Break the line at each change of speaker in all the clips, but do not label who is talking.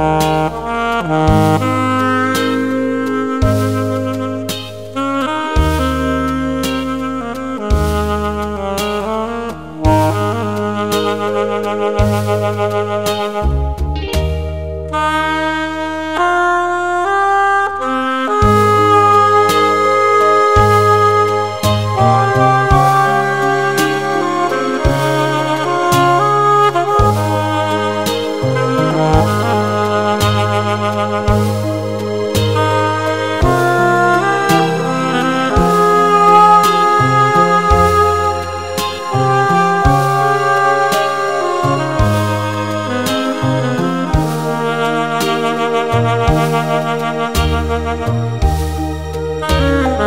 oh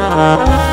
Música